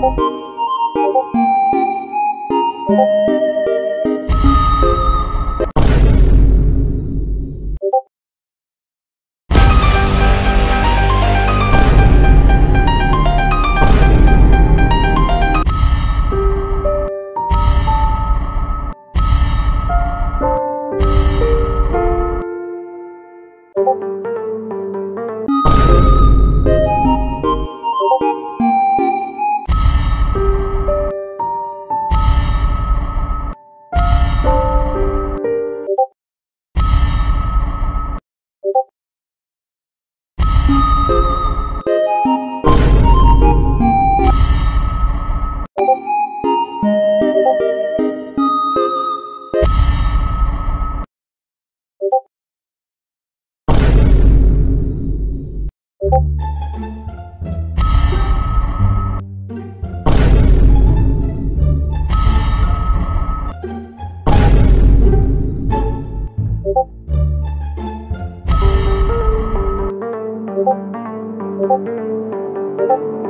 you you Thank you.